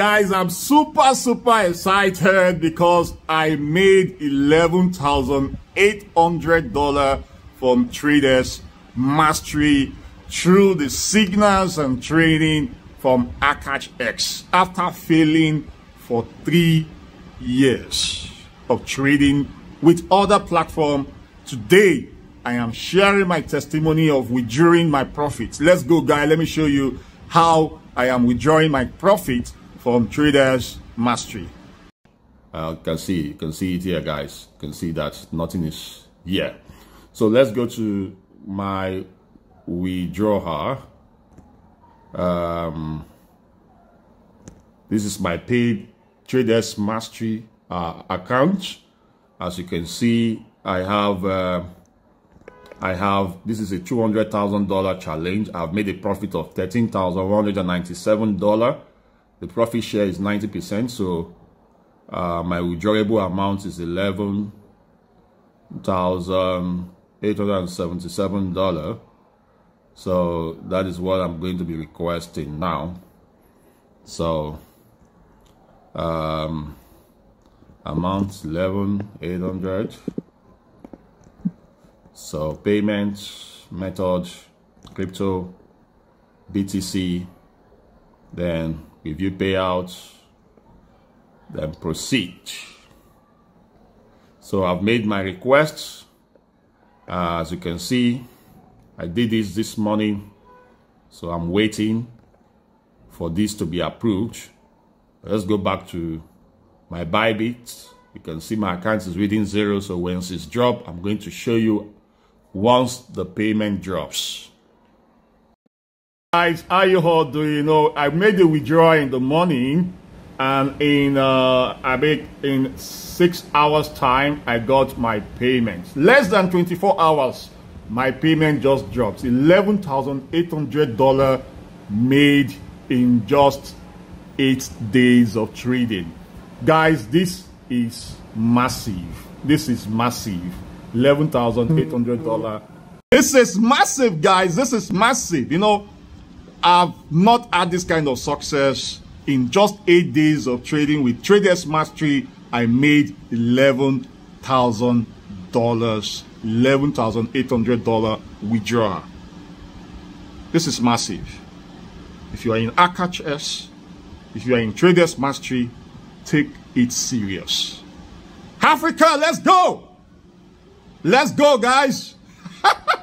Guys, I'm super, super excited because I made $11,800 from Traders Mastery through the signals and trading from Akash X after failing for three years of trading with other platform. Today, I am sharing my testimony of withdrawing my profits. Let's go, guys. Let me show you how I am withdrawing my profit from Traders Mastery. Uh, can see, you can see it here, guys. You can see that nothing is here. So let's go to my withdrawer. Um, this is my paid Traders Mastery uh, account. As you can see, I have uh, I have this is a two hundred thousand dollar challenge. I've made a profit of thirteen thousand one hundred ninety seven dollar the profit share is 90%, so uh, my withdrawable amount is $11,877. So that is what I'm going to be requesting now. So um, amount 11,800. So payment method, crypto, BTC, then review payouts, then proceed. So I've made my requests. Uh, as you can see, I did this this morning. So I'm waiting for this to be approved. Let's go back to my Bybit. You can see my account is reading zero. So once it's dropped, I'm going to show you once the payment drops guys how you all doing? You know i made a withdrawal in the morning and in uh i made in six hours time i got my payment. Less than 24 hours my payment just dropped. 11,800 dollar made in just eight days of trading. Guys this is massive. This is massive. 11,800 dollar this is massive guys. This is massive you know I've not had this kind of success in just eight days of trading with Traders Mastery. I made eleven thousand dollars, eleven thousand eight hundred dollar withdrawal. This is massive. If you are in Akash S, if you are in Traders Mastery, take it serious. Africa, let's go! Let's go, guys!